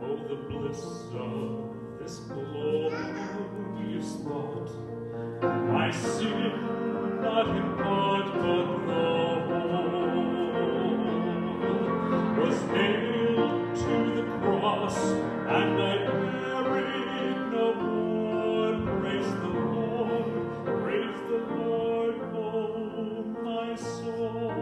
Oh, the bliss of this glorious thought. I sin not in part, but the whole, was nailed to the cross, and I buried no more. Praise the Lord, praise the Lord, oh my soul.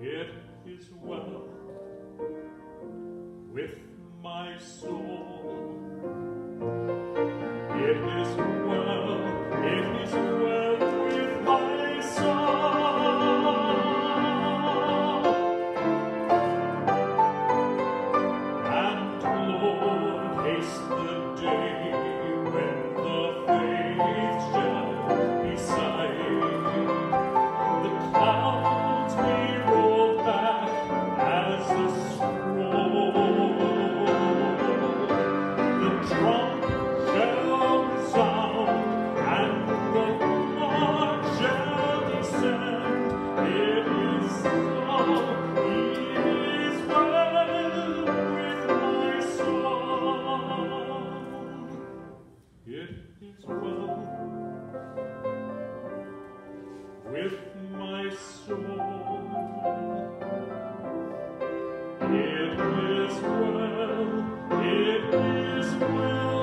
It is well with my soul. well with my soul. It is well, it is well.